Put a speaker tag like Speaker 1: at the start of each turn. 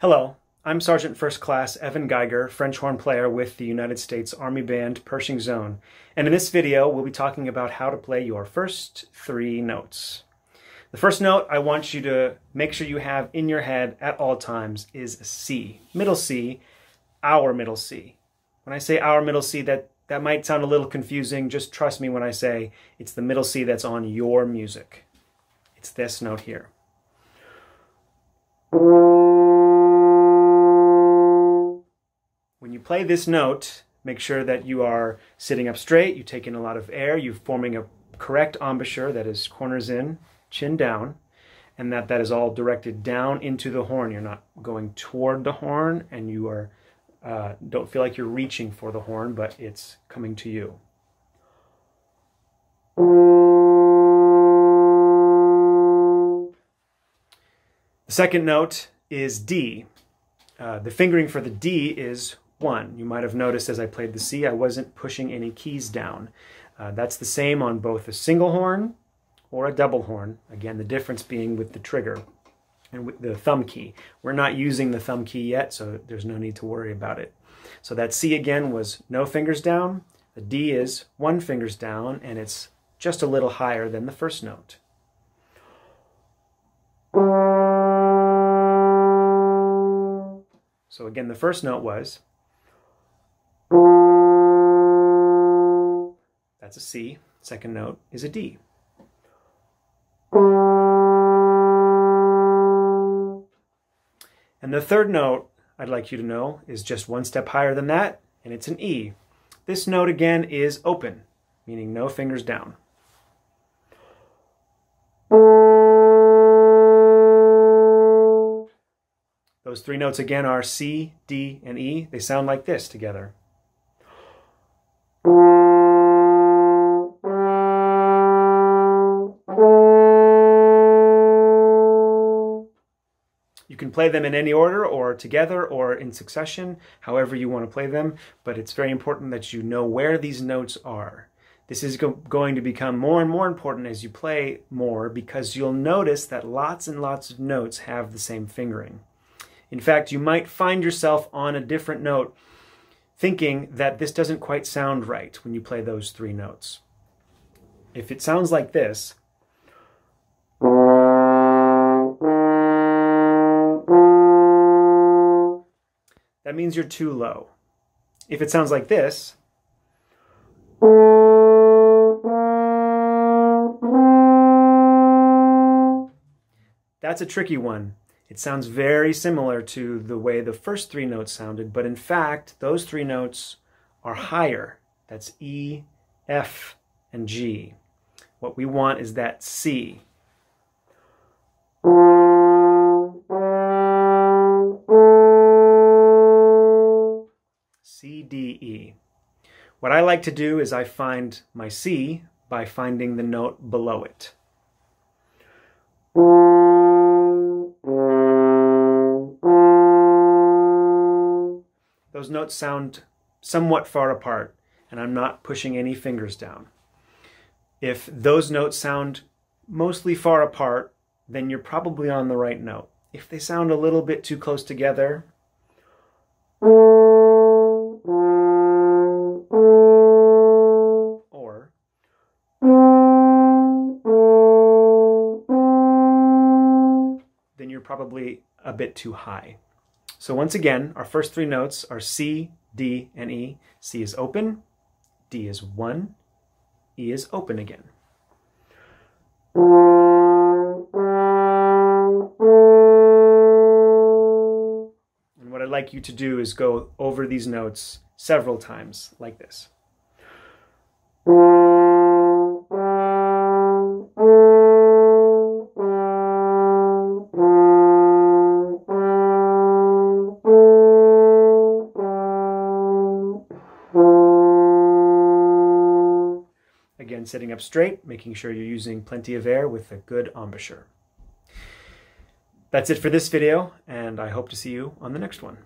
Speaker 1: Hello, I'm Sergeant First Class Evan Geiger, French horn player with the United States Army Band Pershing's Own. And in this video, we'll be talking about how to play your first three notes. The first note I want you to make sure you have in your head at all times is C, middle C, our middle C. When I say our middle C, that, that might sound a little confusing. Just trust me when I say it's the middle C that's on your music. It's this note here. Play this note, make sure that you are sitting up straight, you take in a lot of air, you're forming a correct embouchure that is corners in, chin down, and that that is all directed down into the horn. You're not going toward the horn and you are uh, don't feel like you're reaching for the horn, but it's coming to you. The second note is D. Uh, the fingering for the D is 1. You might have noticed as I played the C, I wasn't pushing any keys down. Uh, that's the same on both a single horn or a double horn. Again, the difference being with the trigger and with the thumb key. We're not using the thumb key yet, so there's no need to worry about it. So that C again was no fingers down. The D is one fingers down, and it's just a little higher than the first note. So again, the first note was That's a C. Second note is a D. And the third note, I'd like you to know, is just one step higher than that, and it's an E. This note again is open, meaning no fingers down. Those three notes again are C, D, and E. They sound like this together. You can play them in any order or together or in succession, however you want to play them, but it's very important that you know where these notes are. This is go going to become more and more important as you play more because you'll notice that lots and lots of notes have the same fingering. In fact, you might find yourself on a different note thinking that this doesn't quite sound right when you play those three notes. If it sounds like this, that means you're too low. If it sounds like this, that's a tricky one. It sounds very similar to the way the first three notes sounded, but in fact, those three notes are higher. That's E, F, and G. What we want is that C. D, E. What I like to do is I find my C by finding the note below it. Those notes sound somewhat far apart and I'm not pushing any fingers down. If those notes sound mostly far apart, then you're probably on the right note. If they sound a little bit too close together, probably a bit too high. So once again, our first three notes are C, D, and E. C is open, D is one, E is open again. And what I'd like you to do is go over these notes several times like this. Again, sitting up straight, making sure you're using plenty of air with a good embouchure. That's it for this video, and I hope to see you on the next one.